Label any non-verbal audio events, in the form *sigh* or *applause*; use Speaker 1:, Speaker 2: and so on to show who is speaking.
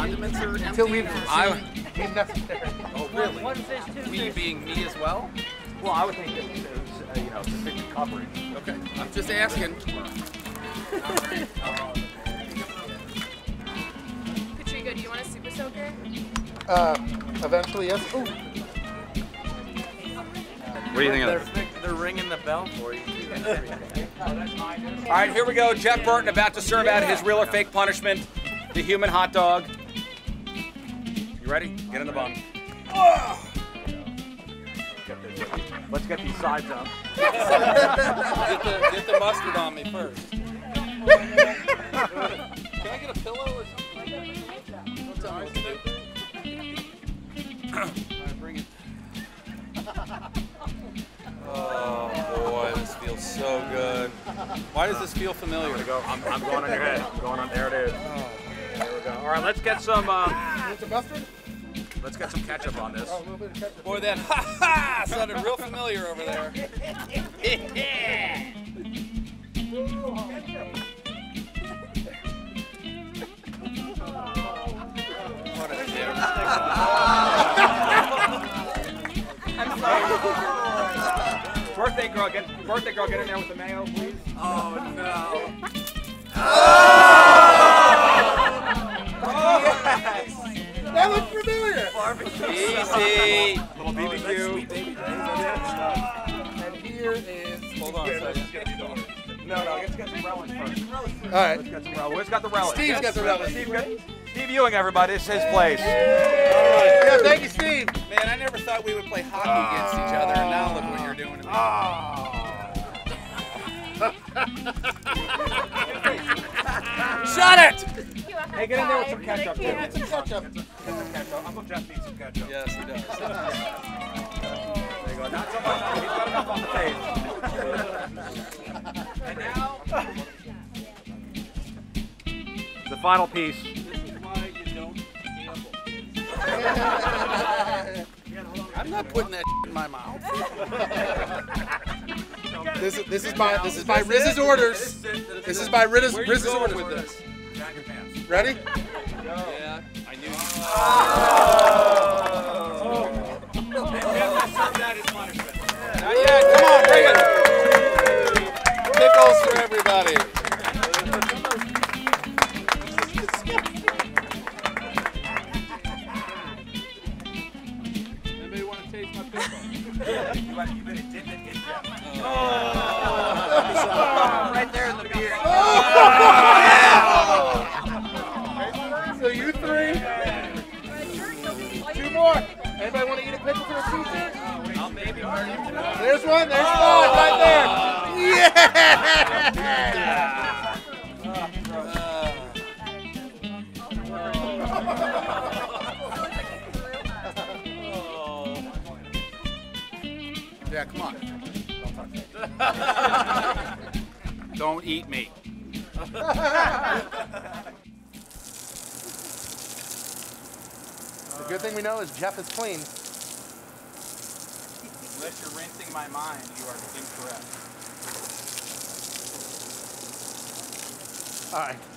Speaker 1: condiments are empty?
Speaker 2: Until we've
Speaker 1: I,
Speaker 2: seen deemed necessary.
Speaker 1: oh, really?
Speaker 3: One fish, two
Speaker 1: We
Speaker 3: fish.
Speaker 1: being me as well?
Speaker 3: Well, I would think that there's, uh, you know, sufficient coverage.
Speaker 1: Okay, I'm just asking.
Speaker 4: Katrika, do you want a super soaker?
Speaker 2: Uh, eventually, yes. Ooh.
Speaker 1: What do you think
Speaker 5: They're, they're ringing the bell for you. *laughs*
Speaker 6: All right, here we go. Jeff Burton about to serve out his real or fake punishment, the human hot dog. You ready? Get in the bun.
Speaker 3: Let's get these sides up.
Speaker 1: Get the, get the mustard on me first. Can I get a pillow or something like that? Don't tell me what to do. All right, bring it. Oh boy, this feels so good. Why does this feel familiar?
Speaker 3: Go. I'm, I'm going on your head. I'm going on. There it is. There we go. All right, let's get some. Uh,
Speaker 2: With the mustard?
Speaker 3: Let's get some ketchup on this.
Speaker 2: Oh, a little bit of ketchup.
Speaker 1: Boy, that *laughs* ha ha sounded real familiar over there. What a dick.
Speaker 6: Birthday girl, get birthday girl, get in there with the mayo, please.
Speaker 1: Oh no.
Speaker 2: That
Speaker 1: on a second.
Speaker 6: No, no, let's get some relish first.
Speaker 2: All right.
Speaker 6: Let's get some relish. Where's got the relish?
Speaker 2: Steve's got the relish.
Speaker 6: Steve, got, Steve Ewing, everybody. It's his place.
Speaker 2: Yeah, thank you, Steve.
Speaker 1: Man, I never thought we would play hockey ah. against each other, and now look what you're doing to me. Ah. *laughs*
Speaker 6: Shut it!
Speaker 4: You a high
Speaker 6: Hey, get in there with some ketchup, too.
Speaker 4: Thank you.
Speaker 2: Ketchup.
Speaker 6: Get some ketchup. Uncle Jeff needs some ketchup.
Speaker 1: Yes, he does. *laughs*
Speaker 6: There you go. Not so much. He's got enough on the page. Final piece.
Speaker 1: I'm not putting that in my mouth. *laughs*
Speaker 2: This is this is my this is my Riz's orders. This is my Riz's,
Speaker 1: Where are you
Speaker 2: Riz's orders.
Speaker 1: with this?
Speaker 6: Jack your pants.
Speaker 2: Ready?
Speaker 1: Yeah, I knew.
Speaker 6: Serve that.
Speaker 1: Not yet. Come on, bring it. Oh. Oh. *laughs* Pickles for everybody.
Speaker 6: You better, you better dip it in Jeff.
Speaker 5: right there in the beard. Oh.
Speaker 2: So you three. Two more. Anybody want to eat a pickle for a t-shirt?
Speaker 6: Maybe hurt him tonight.
Speaker 2: There's one. There's one right there. Oh. Yeah.
Speaker 1: Yeah, come on. *laughs* Don't eat me.
Speaker 2: The good thing we know is Jeff is clean.
Speaker 1: Unless you're rinsing my mind, you are incorrect.
Speaker 2: All right.